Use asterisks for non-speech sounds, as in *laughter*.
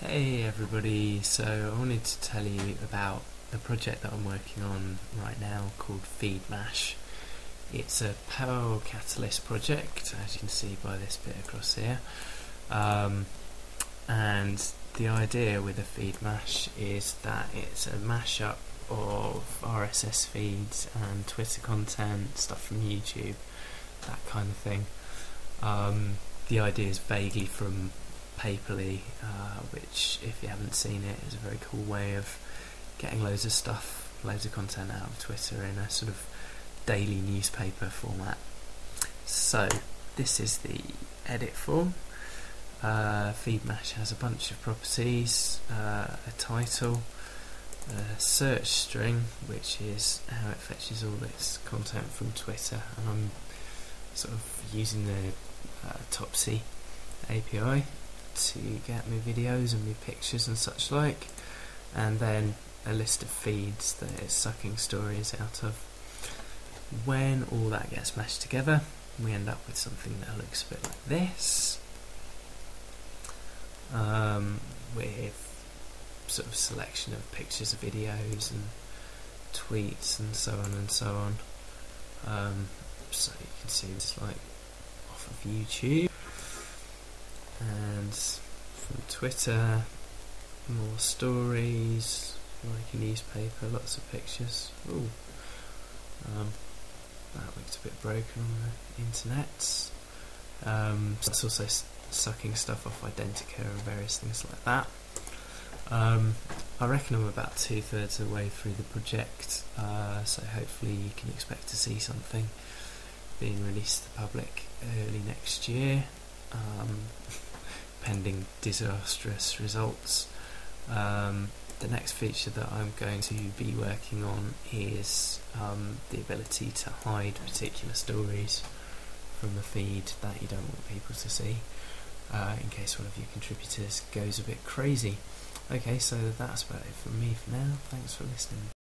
Hey everybody, so I wanted to tell you about the project that I'm working on right now called FeedMash. It's a Perl Catalyst project, as you can see by this bit across here. Um, and the idea with a FeedMash is that it's a mashup of RSS feeds and Twitter content, stuff from YouTube, that kind of thing. Um, the idea is vaguely from Paper.li, uh, which, if you haven't seen it, is a very cool way of getting loads of stuff, loads of content out of Twitter in a sort of daily newspaper format. So, this is the edit form. Uh, FeedMash has a bunch of properties, uh, a title, a search string, which is how it fetches all this content from Twitter, and I'm sort of using the uh, Topsy API to get me videos and me pictures and such like, and then a list of feeds that it's sucking stories out of. When all that gets mashed together, we end up with something that looks a bit like this, um, with sort of selection of pictures, videos, and tweets, and so on and so on. Um, so you can see this like off of YouTube and from Twitter more stories like a newspaper lots of pictures. Ooh. Um, that looked a bit broken on the internet. Um, so it's also sucking stuff off Identi.ca and various things like that. Um, I reckon I'm about two thirds of the way through the project uh, so hopefully you can expect to see something being released to the public early next year. Um, *laughs* disastrous results. Um, the next feature that I'm going to be working on is um, the ability to hide particular stories from the feed that you don't want people to see uh, in case one of your contributors goes a bit crazy. Okay, so that's about it from me for now. Thanks for listening.